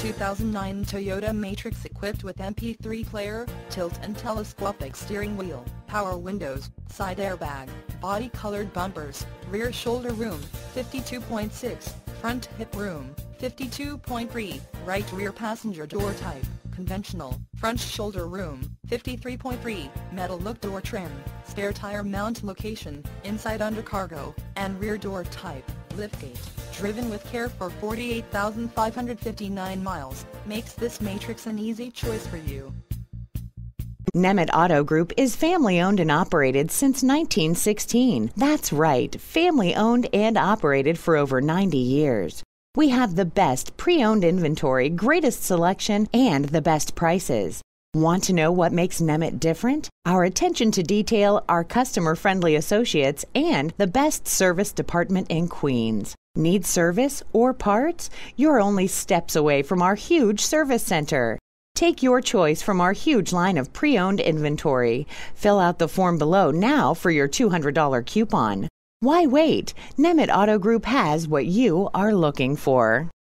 2009 Toyota Matrix equipped with MP3 player, tilt and telescopic steering wheel, power windows, side airbag, body colored bumpers, rear shoulder room, 52.6, front hip room, 52.3, right rear passenger door type, conventional, front shoulder room, 53.3, metal look door trim, spare tire mount location, inside undercargo, and rear door type, liftgate, driven with care for 48,559 miles, makes this Matrix an easy choice for you. Nemet Auto Group is family owned and operated since 1916. That's right, family owned and operated for over 90 years. We have the best pre owned inventory, greatest selection, and the best prices. Want to know what makes Nemet different? Our attention to detail, our customer friendly associates, and the best service department in Queens. Need service or parts? You're only steps away from our huge service center. Take your choice from our huge line of pre owned inventory. Fill out the form below now for your $200 coupon. Why wait? Nemet Auto Group has what you are looking for.